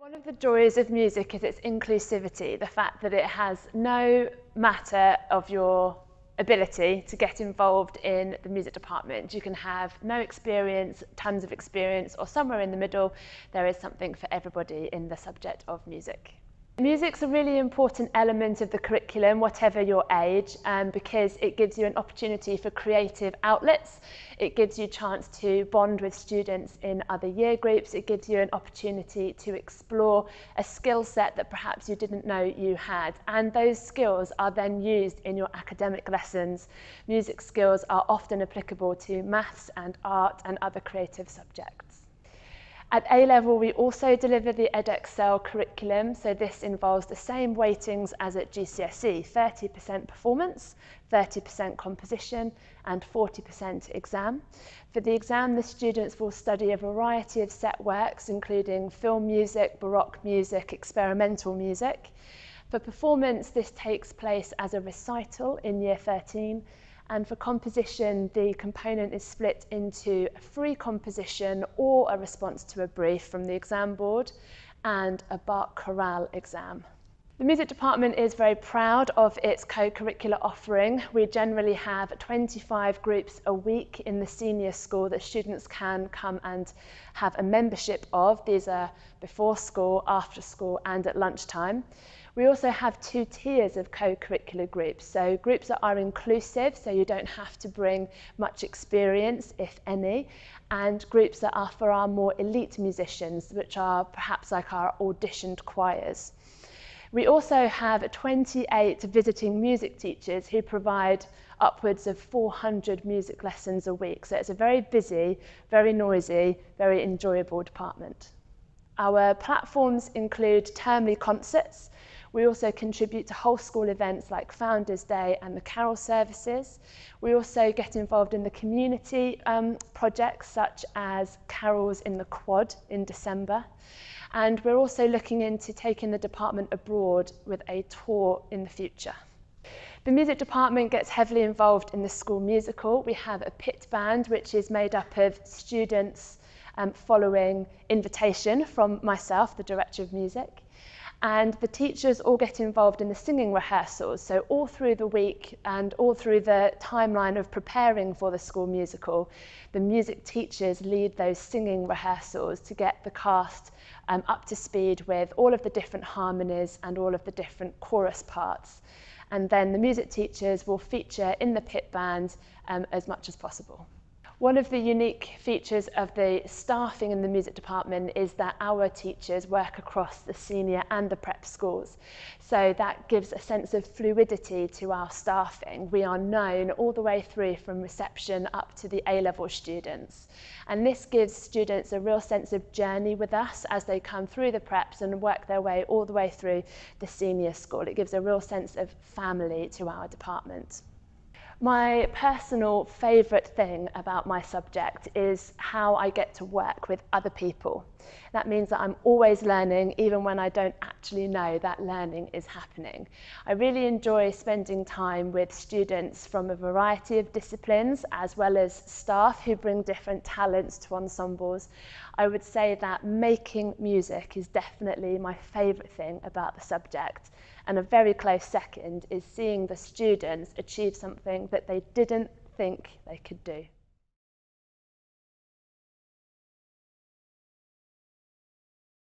One of the joys of music is its inclusivity, the fact that it has no matter of your ability to get involved in the music department. You can have no experience, tons of experience, or somewhere in the middle, there is something for everybody in the subject of music. Music's a really important element of the curriculum, whatever your age, um, because it gives you an opportunity for creative outlets. It gives you a chance to bond with students in other year groups. It gives you an opportunity to explore a skill set that perhaps you didn't know you had. And those skills are then used in your academic lessons. Music skills are often applicable to maths and art and other creative subjects. At A level, we also deliver the Edexcel curriculum, so this involves the same weightings as at GCSE 30% performance, 30% composition, and 40% exam. For the exam, the students will study a variety of set works, including film music, baroque music, experimental music. For performance, this takes place as a recital in year 13 and for composition, the component is split into a free composition or a response to a brief from the exam board and a Bach chorale exam. The music department is very proud of its co-curricular offering. We generally have 25 groups a week in the senior school that students can come and have a membership of. These are before school, after school and at lunchtime. We also have two tiers of co-curricular groups. So groups that are inclusive, so you don't have to bring much experience, if any, and groups that are for our more elite musicians, which are perhaps like our auditioned choirs. We also have 28 visiting music teachers who provide upwards of 400 music lessons a week. So it's a very busy, very noisy, very enjoyable department. Our platforms include termly concerts, we also contribute to whole school events like Founders Day and the Carol services. We also get involved in the community um, projects such as Carols in the Quad in December. And we're also looking into taking the department abroad with a tour in the future. The music department gets heavily involved in the school musical. We have a pit band, which is made up of students um, following invitation from myself, the director of music. And the teachers all get involved in the singing rehearsals. So all through the week and all through the timeline of preparing for the school musical, the music teachers lead those singing rehearsals to get the cast um, up to speed with all of the different harmonies and all of the different chorus parts. And then the music teachers will feature in the pit band um, as much as possible. One of the unique features of the staffing in the music department is that our teachers work across the senior and the prep schools. So that gives a sense of fluidity to our staffing. We are known all the way through from reception up to the A-level students. And this gives students a real sense of journey with us as they come through the preps and work their way all the way through the senior school. It gives a real sense of family to our department. My personal favourite thing about my subject is how I get to work with other people. That means that I'm always learning even when I don't actually know that learning is happening. I really enjoy spending time with students from a variety of disciplines as well as staff who bring different talents to ensembles. I would say that making music is definitely my favourite thing about the subject and a very close second is seeing the students achieve something that they didn't think they could do.